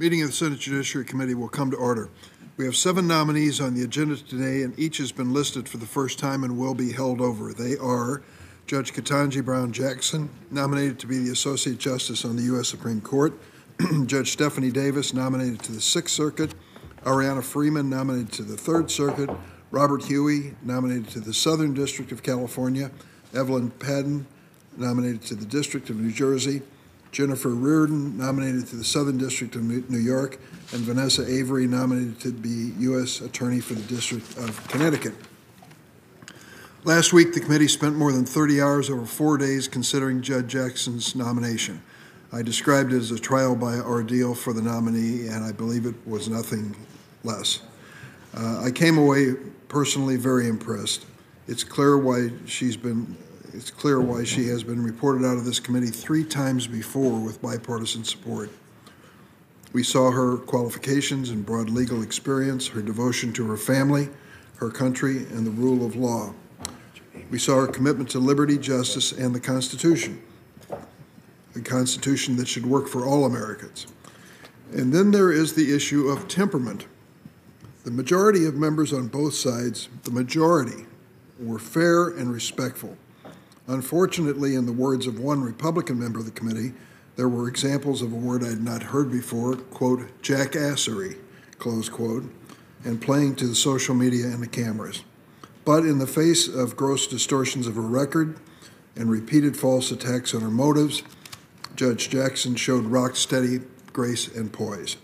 Meeting of the Senate Judiciary Committee will come to order. We have seven nominees on the agenda today, and each has been listed for the first time and will be held over. They are Judge Ketanji Brown Jackson, nominated to be the Associate Justice on the U.S. Supreme Court, Judge Stephanie Davis, nominated to the Sixth Circuit, Arianna Freeman, nominated to the Third Circuit, Robert Huie, nominated to the Southern District of California, Evelyn Padin, nominated to the District of New Jersey, Jennifer Rearden, nominated to the Southern District of New York, and Vanessa Avery, nominated to be U.S. Attorney for the District of Connecticut. Last week, the committee spent more than 30 hours over four days considering Judge Jackson's nomination. I described it as a trial by ordeal for the nominee, and I believe it was nothing less. Uh, I came away personally very impressed. It's clear why she's been it's clear why she has been reported out of this committee three times before with bipartisan support. We saw her qualifications and broad legal experience, her devotion to her family, her country, and the rule of law. We saw her commitment to liberty, justice, and the Constitution, a Constitution that should work for all Americans. And then there is the issue of temperament. The majority of members on both sides, the majority, were fair and respectful. Unfortunately, in the words of one Republican member of the committee, there were examples of a word I had not heard before, quote, jackassery, close quote, and playing to the social media and the cameras. But in the face of gross distortions of her record and repeated false attacks on her motives, Judge Jackson showed rock steady grace and poise.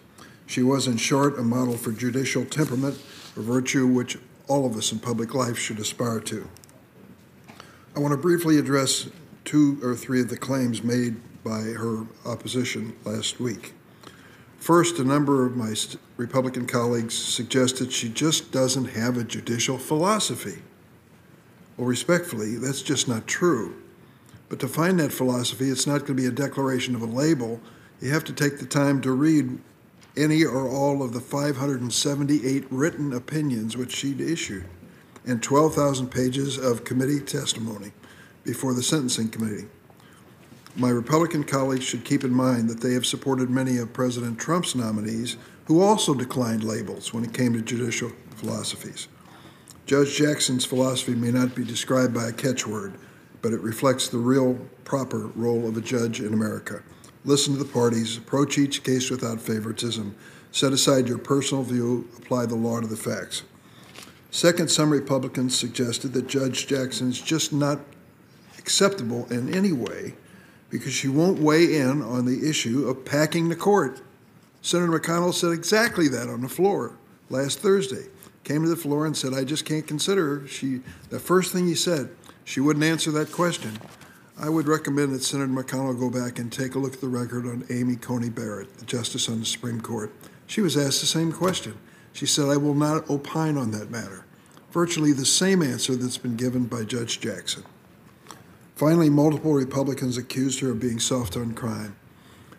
She was, in short, a model for judicial temperament, a virtue which all of us in public life should aspire to. I want to briefly address two or three of the claims made by her opposition last week. First, a number of my Republican colleagues suggested she just doesn't have a judicial philosophy. Well, respectfully, that's just not true. But to find that philosophy, it's not going to be a declaration of a label. You have to take the time to read any or all of the 578 written opinions which she'd issued and 12,000 pages of committee testimony before the Sentencing Committee. My Republican colleagues should keep in mind that they have supported many of President Trump's nominees who also declined labels when it came to judicial philosophies. Judge Jackson's philosophy may not be described by a catchword, but it reflects the real, proper role of a judge in America. Listen to the parties, approach each case without favoritism, set aside your personal view, apply the law to the facts. Second, some Republicans suggested that Judge Jackson is just not acceptable in any way because she won't weigh in on the issue of packing the court. Senator McConnell said exactly that on the floor last Thursday. Came to the floor and said, I just can't consider her. She the first thing he said, she wouldn't answer that question. I would recommend that Senator McConnell go back and take a look at the record on Amy Coney Barrett, the justice on the Supreme Court. She was asked the same question. She said, I will not opine on that matter virtually the same answer that's been given by Judge Jackson. Finally, multiple Republicans accused her of being soft on crime.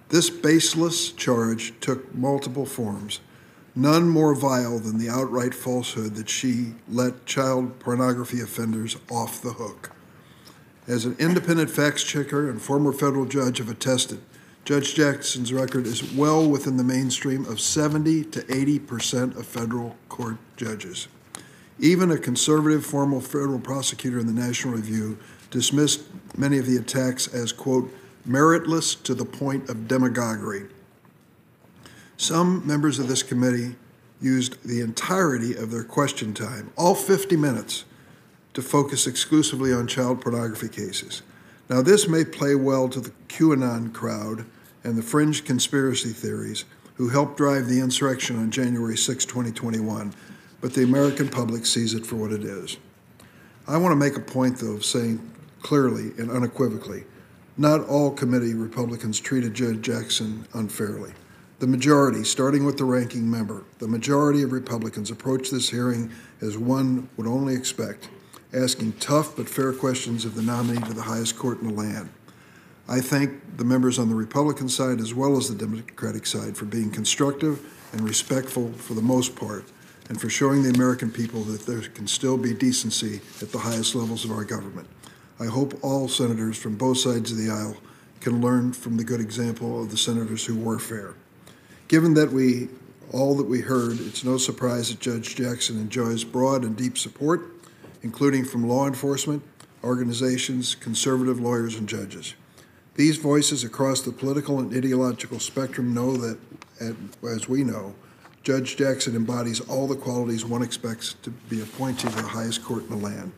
This baseless charge took multiple forms, none more vile than the outright falsehood that she let child pornography offenders off the hook. As an independent facts checker and former federal judge have attested, Judge Jackson's record is well within the mainstream of 70 to 80 percent of federal court judges. Even a conservative former federal prosecutor in the National Review dismissed many of the attacks as, quote, meritless to the point of demagoguery. Some members of this committee used the entirety of their question time, all 50 minutes, to focus exclusively on child pornography cases. Now, this may play well to the QAnon crowd and the fringe conspiracy theories who helped drive the insurrection on January 6, 2021 but the American public sees it for what it is. I want to make a point, though, of saying clearly and unequivocally not all committee Republicans treated Judge Jackson unfairly. The majority, starting with the ranking member, the majority of Republicans approached this hearing as one would only expect, asking tough but fair questions of the nominee to the highest court in the land. I thank the members on the Republican side as well as the Democratic side for being constructive and respectful for the most part and for showing the American people that there can still be decency at the highest levels of our government. I hope all senators from both sides of the aisle can learn from the good example of the senators who were fair. Given that we, all that we heard, it's no surprise that Judge Jackson enjoys broad and deep support, including from law enforcement, organizations, conservative lawyers, and judges. These voices across the political and ideological spectrum know that, as we know, Judge Jackson embodies all the qualities one expects to be appointed to the highest court in the land.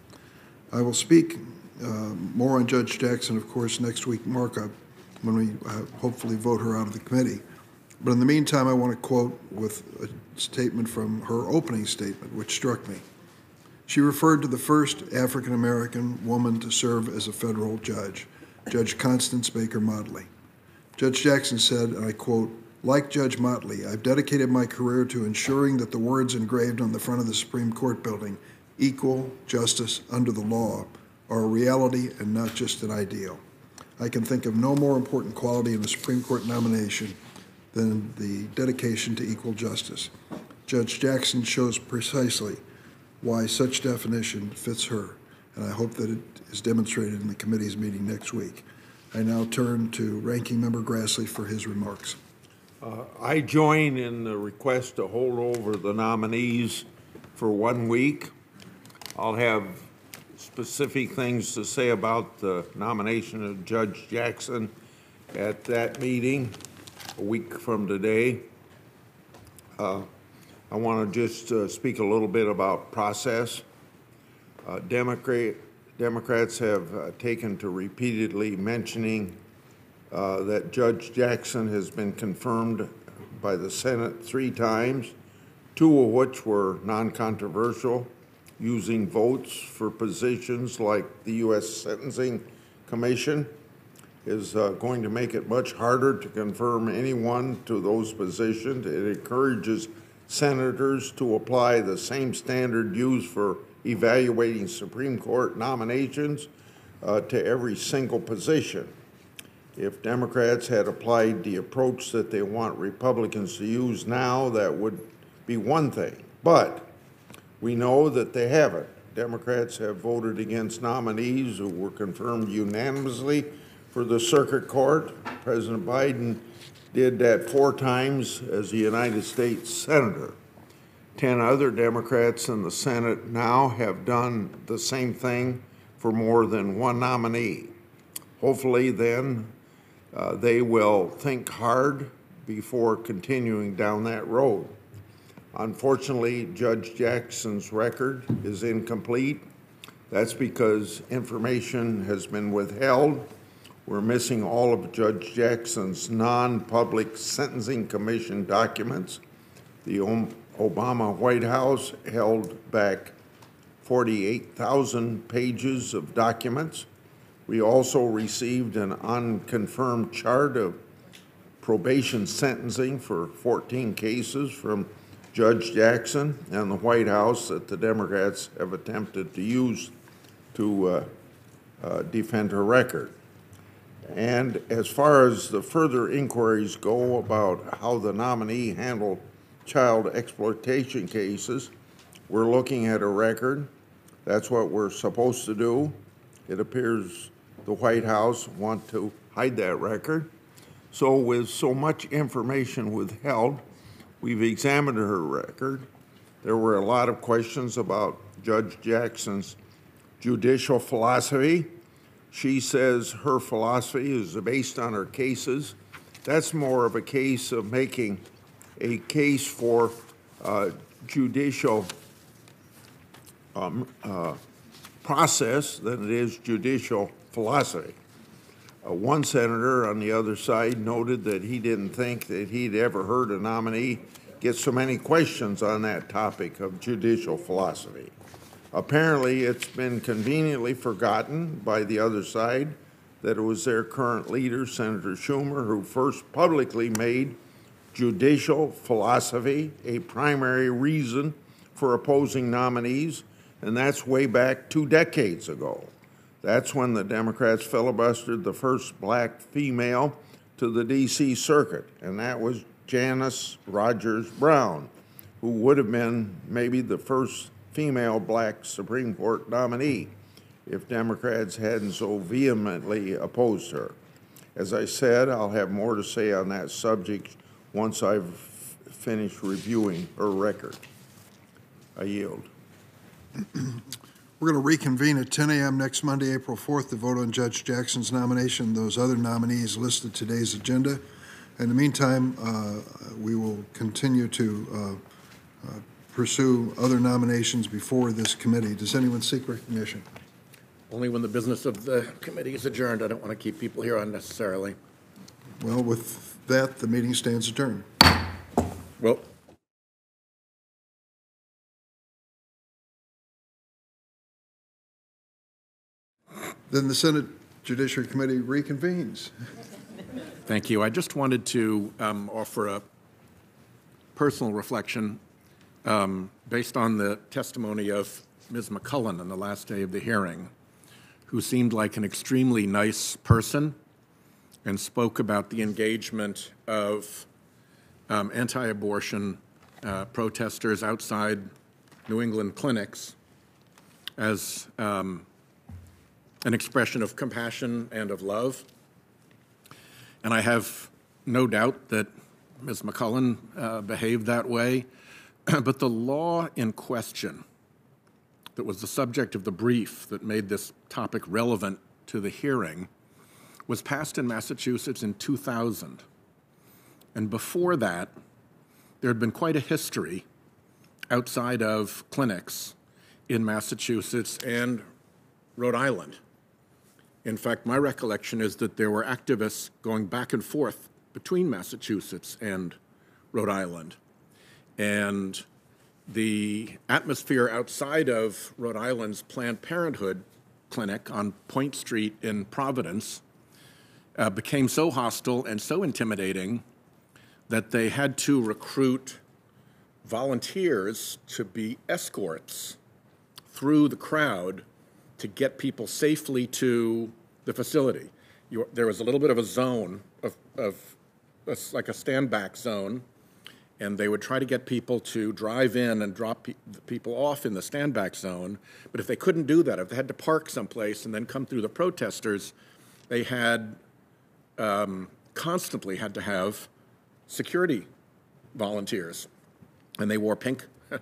I will speak uh, more on Judge Jackson, of course, next week markup when we uh, hopefully vote her out of the committee. But in the meantime, I want to quote with a statement from her opening statement, which struck me. She referred to the first African American woman to serve as a federal judge, Judge Constance Baker Motley. Judge Jackson said, and I quote, like Judge Motley, I've dedicated my career to ensuring that the words engraved on the front of the Supreme Court building, equal justice under the law, are a reality and not just an ideal. I can think of no more important quality in a Supreme Court nomination than the dedication to equal justice. Judge Jackson shows precisely why such definition fits her, and I hope that it is demonstrated in the committee's meeting next week. I now turn to Ranking Member Grassley for his remarks. Uh, I join in the request to hold over the nominees for one week. I'll have specific things to say about the nomination of Judge Jackson at that meeting a week from today. Uh, I want to just uh, speak a little bit about process. Uh, Democrat, Democrats have uh, taken to repeatedly mentioning uh, that Judge Jackson has been confirmed by the Senate three times, two of which were non-controversial, using votes for positions like the U.S. Sentencing Commission is uh, going to make it much harder to confirm anyone to those positions. It encourages senators to apply the same standard used for evaluating Supreme Court nominations uh, to every single position. If Democrats had applied the approach that they want Republicans to use now, that would be one thing. But we know that they haven't. Democrats have voted against nominees who were confirmed unanimously for the circuit court. President Biden did that four times as a United States Senator. Ten other Democrats in the Senate now have done the same thing for more than one nominee. Hopefully, then, uh, they will think hard before continuing down that road. Unfortunately, Judge Jackson's record is incomplete. That's because information has been withheld. We're missing all of Judge Jackson's non-public sentencing commission documents. The Obama White House held back 48,000 pages of documents. We also received an unconfirmed chart of probation sentencing for 14 cases from Judge Jackson and the White House that the Democrats have attempted to use to uh, uh, defend her record. And as far as the further inquiries go about how the nominee handled child exploitation cases, we're looking at a record. That's what we're supposed to do. It appears the White House want to hide that record. So with so much information withheld, We've examined her record. There were a lot of questions about Judge Jackson's judicial philosophy. She says her philosophy is based on her cases. That's more of a case of making a case for uh, judicial um, uh, process than it is judicial philosophy. Uh, one senator on the other side noted that he didn't think that he'd ever heard a nominee get so many questions on that topic of judicial philosophy. Apparently, it's been conveniently forgotten by the other side that it was their current leader, Senator Schumer, who first publicly made judicial philosophy a primary reason for opposing nominees, and that's way back two decades ago. That's when the Democrats filibustered the first black female to the D.C. Circuit, and that was Janice Rogers Brown, who would have been maybe the first female black Supreme Court nominee if Democrats hadn't so vehemently opposed her. As I said, I'll have more to say on that subject once I've finished reviewing her record. I yield. We're going to reconvene at 10 a.m. next Monday, April 4th, to vote on Judge Jackson's nomination, and those other nominees listed today's agenda. In the meantime, uh, we will continue to uh, uh, pursue other nominations before this committee. Does anyone seek recognition? Only when the business of the committee is adjourned. I don't want to keep people here unnecessarily. Well, with that, the meeting stands adjourned. Well, Then the Senate Judiciary Committee reconvenes. thank you. I just wanted to um, offer a personal reflection um, based on the testimony of Ms. McCullen on the last day of the hearing, who seemed like an extremely nice person and spoke about the engagement of um, anti abortion uh, protesters outside New England clinics as um, an expression of compassion and of love. And I have no doubt that Ms. McCullen uh, behaved that way. but the law in question that was the subject of the brief that made this topic relevant to the hearing was passed in Massachusetts in 2000. And before that, there had been quite a history outside of clinics in Massachusetts and Rhode Island. In fact, my recollection is that there were activists going back and forth between Massachusetts and Rhode Island. And the atmosphere outside of Rhode Island's Planned Parenthood clinic on Point Street in Providence uh, became so hostile and so intimidating that they had to recruit volunteers to be escorts through the crowd to get people safely to the facility. You, there was a little bit of a zone of, of a, like a stand back zone, and they would try to get people to drive in and drop pe- people off in the stand back zone. But if they couldn't do that, if they had to park someplace and then come through the protesters, they had um, constantly had to have security volunteers, and they wore pink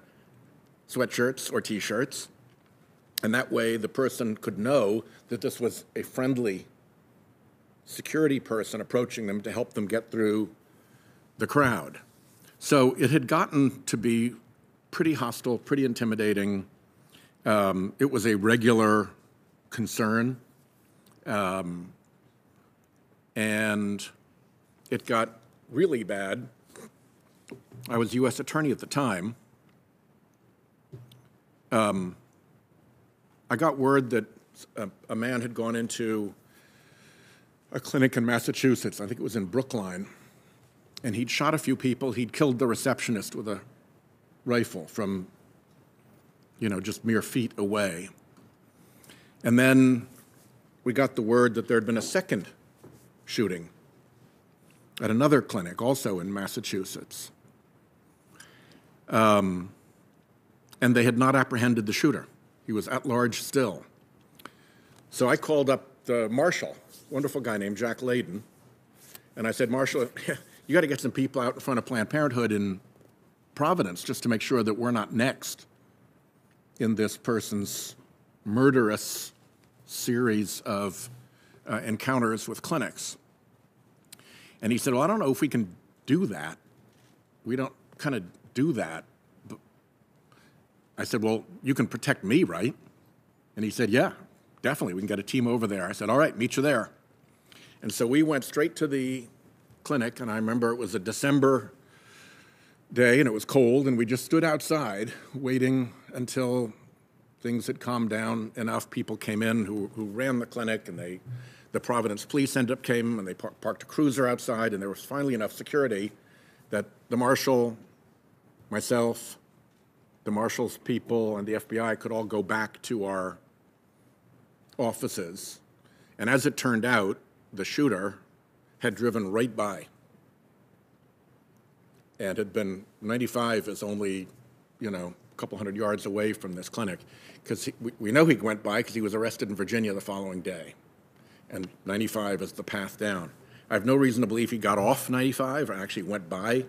sweatshirts or T-shirts, and that way the person could know that this was a friendly security person approaching them to help them get through the crowd. So it had gotten to be pretty hostile, pretty intimidating. Um, it was a regular concern. Um, and it got really bad. I was U.S. Attorney at the time. Um, I got word that a, a, man had gone into a clinic in Massachusetts, I think it was in Brookline, and he'd shot a few people. He'd killed the receptionist with a rifle from, you know, just mere feet away. And then we got the word that there had been a second shooting at another clinic, also in Massachusetts. Um, and they had not apprehended the shooter. He was at large still. So I called up the marshal, wonderful guy named Jack Layden, and I said, Marshal, you got to get some people out in front of Planned Parenthood in Providence just to make sure that we're not next in this person's murderous series of uh, encounters with clinics. And he said, Well, I don't know if we can do that. We don't kind of do that. I said, Well, you can protect me, right? And he said, Yeah, definitely. We can get a team over there. I said, All right, meet you there. And so we went straight to the clinic, and I remember it was a December day and it was cold, and we just stood outside waiting until things had calmed down enough. People came in who, who ran the clinic, and they the Providence police ended up came and they par- parked a cruiser outside, and there was finally enough security that the marshal, myself, the marshal's people, and the FBI could all go back to our offices. And as it turned out, the shooter had driven right by and had been 95 is only, you know, a couple hundred yards away from this clinic because we, we know he went by because he was arrested in Virginia the following day and 95 is the path down. I have no reason to believe he got off 95 or actually went by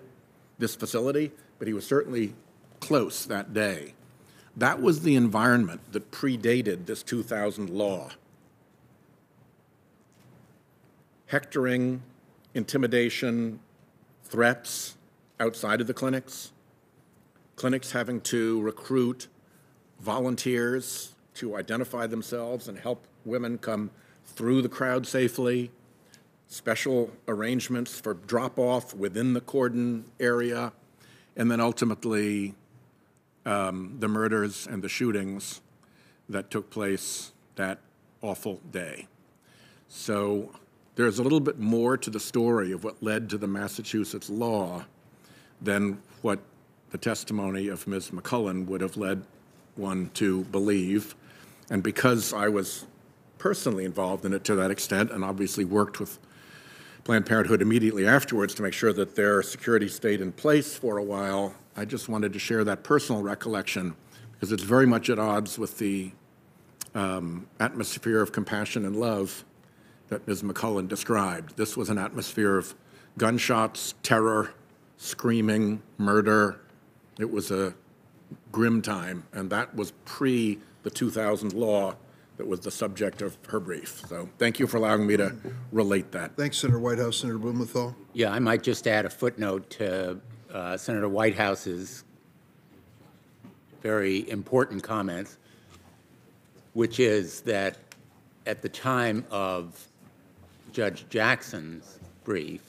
this facility, but he was certainly close that day. That was the environment that predated this 2000 law. Hectoring, intimidation, threats outside of the clinics, clinics having to recruit volunteers to identify themselves and help women come through the crowd safely, special arrangements for drop off within the cordon area, and then ultimately um, the murders and the shootings that took place that awful day. So there's a little bit more to the story of what led to the Massachusetts law than what the testimony of Ms. McCullen would have led one to believe. And because I was personally involved in it to that extent and obviously worked with Planned Parenthood immediately afterwards to make sure that their security stayed in place for a while, I just wanted to share that personal recollection because it's very much at odds with the um, atmosphere of compassion and love that Ms. McCullen described. This was an atmosphere of gunshots, terror, screaming, murder. It was a grim time, and that was pre the 2000 law that was the subject of her brief. So thank you for allowing me to relate that. Thanks, Senator Whitehouse. Senator Blumenthal? Yeah, I might just add a footnote to uh, Senator Whitehouse's very important comments, which is that at the time of Judge Jackson's brief,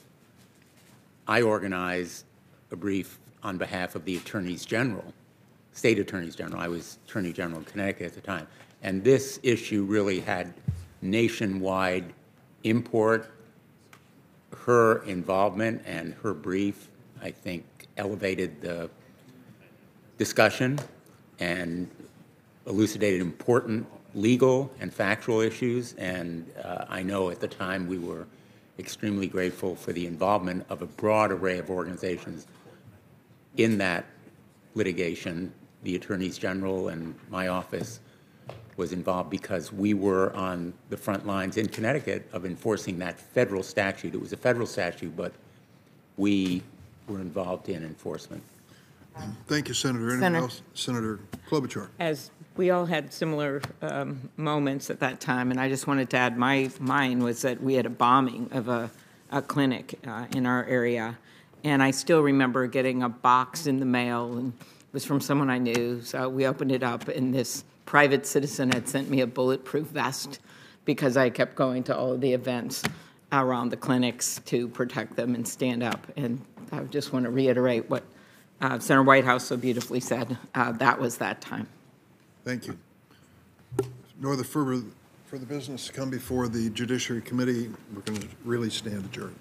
I organized a brief on behalf of the attorneys general, state attorneys general. I was attorney general in Connecticut at the time. And this issue really had nationwide import. Her involvement and her brief, I think, elevated the discussion and elucidated important legal and factual issues. And uh, I know at the time we were extremely grateful for the involvement of a broad array of organizations in that litigation. The attorneys general and my office was involved because we were on the front lines in Connecticut of enforcing that federal statute. It was a federal statute, but we were involved in enforcement. Thank you, Senator. Anyone Senator. else? Senator Klobuchar? As we all had similar um, moments at that time, and I just wanted to add, my, mine was that we had a bombing of a, a clinic uh, in our area, and I still remember getting a box in the mail, and it was from someone I knew, so we opened it up, and this private citizen had sent me a bulletproof vest because I kept going to all of the events around the clinics to protect them and stand up, and I just want to reiterate what uh, Senator Whitehouse so beautifully said, uh, that was that time. Thank you. No other further, further business to come before the Judiciary Committee. We're going to really stand adjourned.